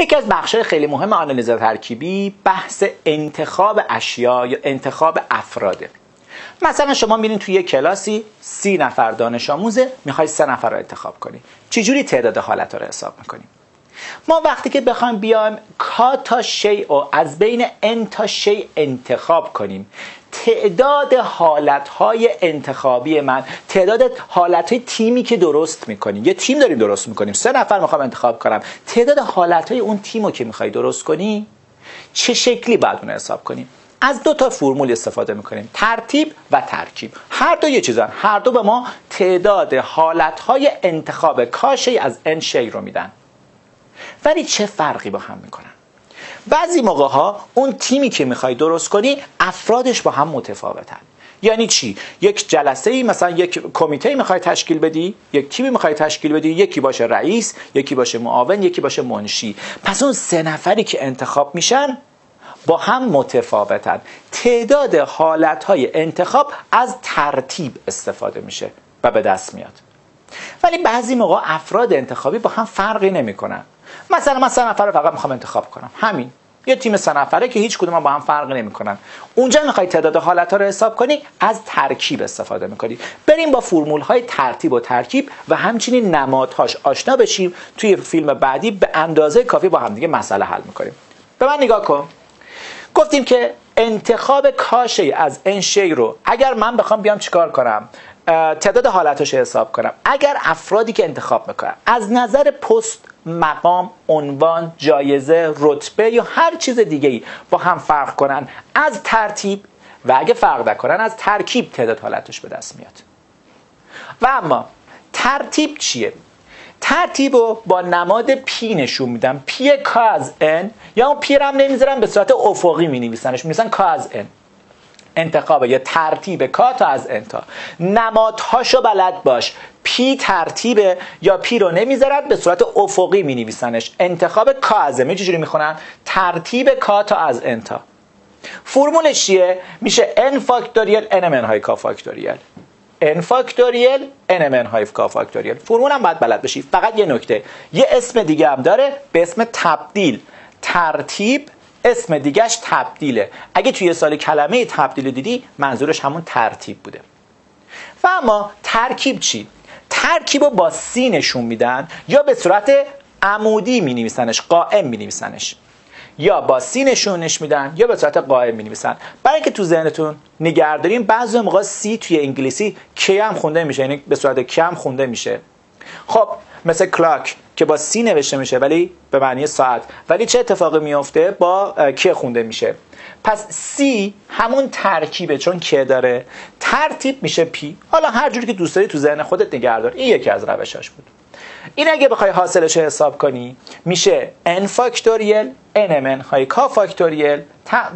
یکی از بخش خیلی مهم آنالیز ترکیبی بحث انتخاب اشیا یا انتخاب افراده. مثلا شما میرین توی یک کلاسی سی نفر دانش آموزه می‌خوای سه نفر رو انتخاب کنی. چجوری تعداد حالت رو حساب می‌کنیم ما وقتی که بخوایم بیایم کا تا شیء و از بین ان تا شیء انتخاب کنیم تعداد حالتهای انتخابی من تعداد حالتهای تیمی که درست می‌کنیم. یه تیم داریم درست می‌کنیم. سه نفر می‌خوام انتخاب کنم. تعداد حالتهای اون تیم رو که می‌خوای درست کنی چه شکلی باید اون حساب کنیم؟ از دو تا فرمول استفاده می‌کنیم. ترتیب و ترکیب. هر دو یه چیزن. هر دو به ما تعداد حالتهای انتخاب کاشی از ان شی رو میدن. ولی چه فرقی با هم می‌کنن؟ بعضی موقع ها اون تیمی که می‌خوای درست کنی افرادش با هم متفاوتن. یعنی چی؟ یک جلسه ای مثلا یک کمیته می‌خوای تشکیل بدی یک تیمی می‌خوای تشکیل بدی یکی باشه رئیس یکی باشه معاون یکی باشه منشی. پس اون سه نفری که انتخاب میشن با هم متفاوتن. تعداد حالتهای انتخاب از ترتیب استفاده میشه و به دست میاد. ولی بعضی موقع افراد انتخابی با هم فرقی نمی‌کنن. مثلا من سه نفر رو فقط می‌خوام انتخاب کنم. همین. یه تیم سه نفره که هیچ کدوم با هم فرق نمی‌کنن. اونجا می‌خوای تعداد حالت ها رو حساب کنی از ترکیب استفاده می‌کنی. بریم با فرمول های ترتیب و ترکیب و همچنین نمادهاش آشنا بشیم. توی فیلم بعدی به اندازه کافی با هم دیگه مسئله حل می‌کنیم. به من نگاه کن. گفتیم که انتخاب کاشه از این شی رو اگر من بخوام بیام چیکار کنم؟ تعداد حالتش حساب کنم. اگر افرادی که انتخاب می‌کنم از نظر پست مقام عنوان جایزه رتبه یا هر چیز دیگه ای با هم فرق کنن از ترتیب و اگه فرق نکنن از ترکیب تعداد حالتش به دست میاد. و اما ترتیب چیه؟ ترتیب رو با نماد P نشون میدم. P k n یا اون P هم نمی‌ذارم به صورت افقی می نویسنش می k از n. انتخاب یا ترتیب k تا از n تا. نمادهاشو بلد باش. پی ترتیب یا P رو نمی‌ذارد به صورت افقی می نویسنش انتخاب k از چجوری می‌خونن؟ ترتیب k تا از n تا. فرمولش چیه؟ میشه n فاکتوریل n منهای k فاکتوریل n فاکتوریل n منهای k فاکتوریل فرمول هم باید بلد بشی. فقط یه نکته. یه اسم دیگه هم داره به اسم تبدیل. ترتیب اسم دیگهش تبدیله. اگه توی سوال کلمه تبدیل دیدی منظورش همون ترتیب بوده. و اما ترکیب چی؟ ترکیب رو با C نشون میدن یا به صورت عمودی می نویسنش قائم می نویسنش یا با C نشونش میدن یا به صورت قائم می نویسن برای اینکه تو ذهنتون نگهداریم بعضی موقع C توی انگلیسی K هم خونده میشه یعنی به صورت ک هم خونده میشه. خب مثل clock که با C نوشته میشه ولی به معنی ساعت. ولی چه اتفاقی میفته؟ با ک خونده میشه. پس C همون ترکیبه چون ک داره. ترتیب میشه P. حالا هر جوری که دوست داری تو ذهن خودت نگهدار. این یکی از روشاش بود. این اگه بخوای حاصلش رو حساب کنی میشه n فاکتوریل n منهای k فاکتوریل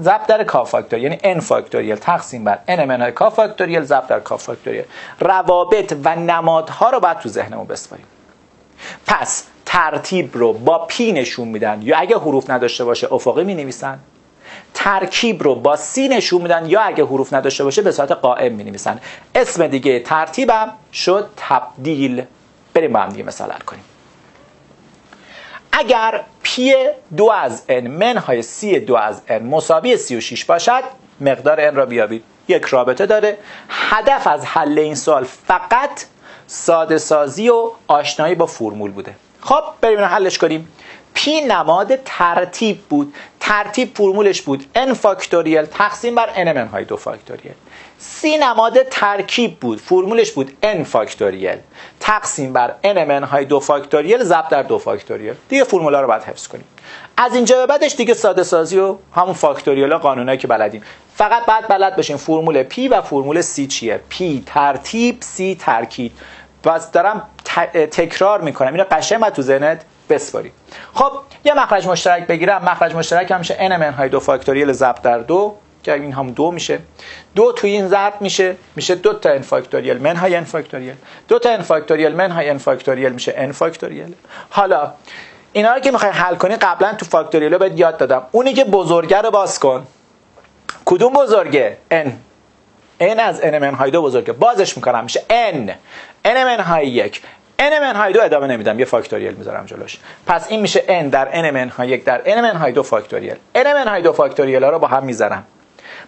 ضرب در k فاکتوریل. یعنی n فاکتوریل. تقسیم بر n منهای k فاکتوریل ضرب در k فاکتوریل. روابط و نمادها رو باید تو ذهنمون بسپاریم. پس ترتیب رو با P نشون میدن. یا اگه حروف نداشته باشه افقی می نویسن ترکیب رو با C نشون میدن. یا اگه حروف نداشته باشه به صورت قائم می نویسن اسم دیگه ترتیبم. شد تبدیل. بریم با هم دیگه مثال کنیم. اگر P دو از n منهای C دو از n مساوی سی و شیش باشد مقدار n را بیابید یک رابطه داره. هدف از حل این سوال فقط ساده سازی و آشنایی با فرمول بوده. خب بریم حلش کنیم. P نماد ترتیب بود. ترتیب فرمولش بود. N فاکتوریل. تقسیم بر n منهای دو فاکتوریل. C نماد ترکیب بود. فرمولش بود n فاکتوریل. تقسیم بر n منهای دو فاکتوریل ضرب در دو فاکتوریل. دیگه فرمولا رو باید حفظ کنیم. از اینجا به بعدش دیگه ساده سازی و همون فاکتوریل ها قانونایی که بلدیم. فقط بعد بلد بشیم فرمول P و فرمول C چیه. P ترتیب C ترکیب. پس دارم تکرار می‌کنم. اینو قشنگ تو ذهنت بسپاری. خب یه مخرج مشترک بگیرم. مخرج مشترک هم میشه n منهای دو فاکتوریل ضرب در دو که این هم دو میشه. دو توی این ضرب میشه میشه دو تا n فاکتوریل. منهای n فاکتوریل. دو تا n فاکتوریل. منهای n فاکتوریل میشه n فاکتوریل. حالا اینا رو که می‌خوای حل کنی قبلا تو فاکتوریل بهت یاد دادم. اونی که بزرگه رو باز کن. کدوم بزرگه؟ N. N از n منهای دو بزرگه. بازش می‌کنم. میشه n. N منهای یک. N منهای دو ادامه نمیدم. یه فاکتوریل می‌ذارم جلوش. پس این میشه n در n منهای یک در n منهای دو فاکتوریل. N منهای دو فاکتوریل ها رو با هم می‌ذارم.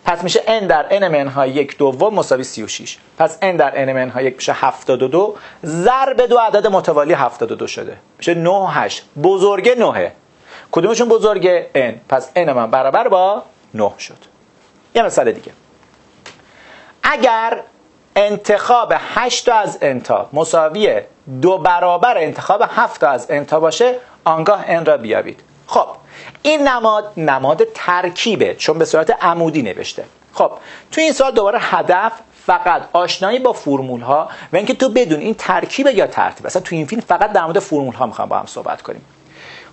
پس میشه n در n منهای یک دوم مساوی 36 پس n در n منهای یک میشه 72 ضرب دو عدد متوالی 72 شده. میشه 9 8 بزرگه 9 کدومشون بزرگه n پس n من برابر با 9 شد. یه مثال دیگه. اگر انتخاب 8 تا از انتا مساوی دو برابر انتخاب 7 تا از انتا باشه آنگاه n را بیابید. خب این نماد نماد ترکیبه چون به صورت عمودی نوشته. خب تو این سوال دوباره هدف فقط آشنایی با فرمول ها و اینکه تو بدونی این ترکیب یا ترتیب. اصلا تو این فیلم فقط در مورد فرمول ها می‌خوام با هم صحبت کنیم.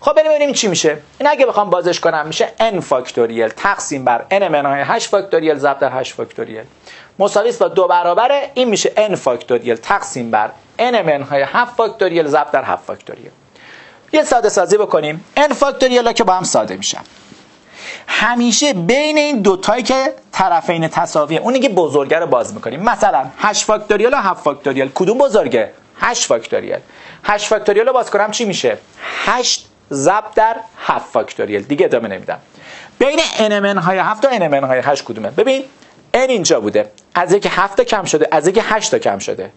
خب بریم ببینیم چی میشه. این اگه بخوام بازش کنم میشه n فاکتوریل. تقسیم بر n منهای 8 فاکتوریل ضرب در 8 فاکتوریل. مساوی با دو برابره این میشه n فاکتوریل. تقسیم بر n منهای 7 فاکتوریل ضرب در 7 فاکتوریل. یه ساده سازی بکنیم. N فاکتوریل که با هم ساده میشن. همیشه بین این دوتایی که طرفین تساویه اونی که بزرگه رو باز می‌کنیم. مثلا 8 فاکتوریل و 7 فاکتوریل. کدوم بزرگه؟ 8 فاکتوریل. 8 فاکتوریل رو باز کنم چی میشه؟ 8 ضرب در 7 فاکتوریل. دیگه ادامه نمیدم. بین n منهای 7 و n منهای 8 کدومه؟ ببین n اینجا بوده. از یکی 7 تا کم شده از یکی 8 تا کم شده.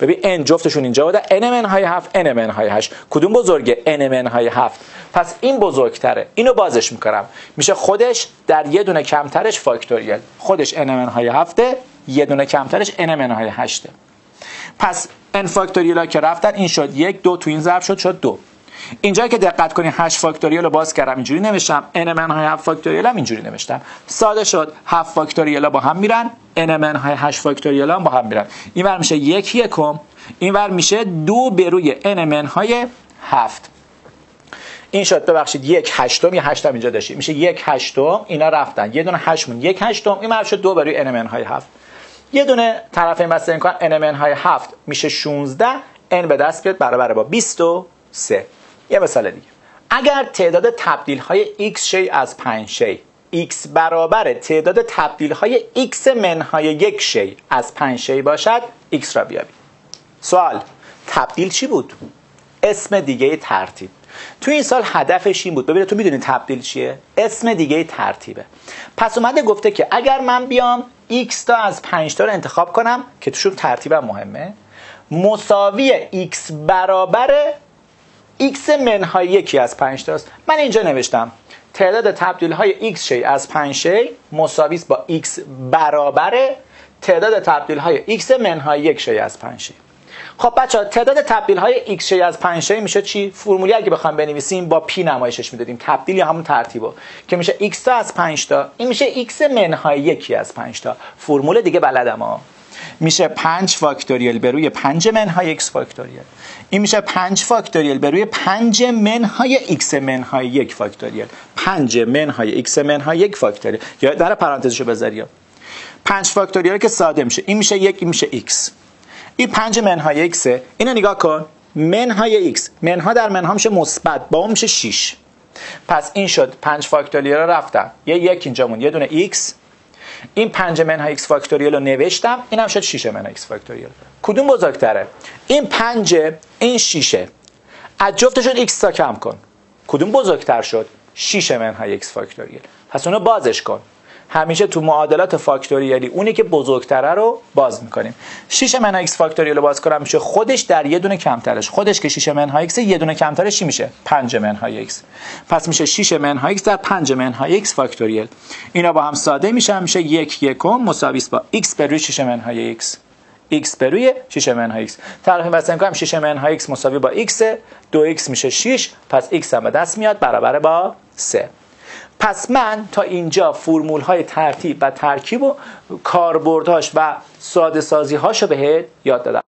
ببین n جفتشون اینجا بوده. N منهای 7 n منهای 8 کدوم بزرگه؟ N منهای 7 پس این بزرگتره. اینو بازش می‌کنم. میشه خودش در یه دونه کمترش فاکتوریل. خودش n منهای 7 یه دونه کمترش n منهای 8 پس n فاکتوریل ها که رفتن این شد یک دو تو این ضرب شد شد دو. اینجا که دقت کنید 8 فاکتوریال رو باز کردم اینجوری نوشتم. N منهای 7 فاکتوریال هم اینجوری نوشتم. ساده شد. 7 فاکتوریال با هم میرن n منهای 8 فاکتوریال هم با هم میرن. این ور میشه یک یکم. این ور میشه دو به روی n منهای 7 این شد. ببخشید یک هشتم یه هشتم اینجا داشتیم. میشه یک هشتم اینا رفتن. یه دونه هشتمون یک هشتم. این شد دو بر روی n منهای 7 یه دونه بسته این کن n منهای 7 میشه 16 n به دست بیاد برابر با 23 یه مثال دیگه. اگر تعداد تبدیل های x شی از 5 شی x برابر تعداد تبدیل های x منهای یک شی از 5 شی باشد x را بیابید سوال تبدیل چی بود؟ اسم دیگه ترتیب. تو این سال هدفش این بود. ببینید تو می‌دونی تبدیل چیه؟ اسم دیگه ترتیبه. پس اومده گفته که اگر من بیام x تا از 5 تا رو انتخاب کنم که توشون ترتیبم مهمه مساوی x برابر x منهای یکی از 5 تاست. من اینجا نوشتم. تعداد تبدیل های x شی از 5 شی مساوی با x برابر. تعداد تبدیل های x منهای یک شی از 5 شی. خب بچه تعداد تبدیل های x شی از 5 شی میشه چی؟ فرمولی اگه بخوام بنویسیم با p نمایشش می‌دادیم. تبدیل یا همون ترتیبو که میشه x تا از 5 تا. این میشه x منهای یکی از 5 تا. فرمول دیگه بلدم ها. میشه 5 فاکتوریل به روی 5 منهای x فاکتوریل. این میشه 5 فاکتوریل به روی 5 منهای x منهای یک فاکتوریل. 5 منهای x منهای یک فاکتوریل. یا در پرانتزشو بذاری 5 فاکتوریل که ساده میشه. این میشه یک این میشه x. این 5 منهای x اینو نگاه کن. منهای x. منها در منها میشه مثبت با اون میشه 6 پس این شد. 5 فاکتوریل رو رفتم. یه یک اینجا مون یه دونه x. این 5 منهای x فاکتوریل رو نوشتم. اینم شد 6 منهای x فاکتوریل. کدوم بزرگتره؟ این 5 این 6 از جفتشون x تا کم کن. کدوم بزرگتر شد؟ 6 منهای x فاکتوریل. پس اونو بازش کن. همیشه تو معادلات فاکتوریالی اونی که بزرگتره رو باز می‌کنیم. 6 منهای x فاکتوریال رو باز کنم میشه خودش در یه دونه کمترش. خودش که 6 منهای x یه دونه کمترش چی میشه؟ 5 منهای x پس میشه 6 منهای x در 5 منهای x فاکتوریال. اینا با هم ساده میشه میشه یک یکم مساوی با x بر روی 6 منهای x x بر روی 6 منهای x طرف واسه می‌کنم 6 منهای x مساوی با x 2x میشه 6 پس x هم به دست میاد برابر با 3 پس من تا اینجا فرمول های ترتیب و ترکیب و کاربردهاش و ساده سازی هاشو بهت یاد دادم.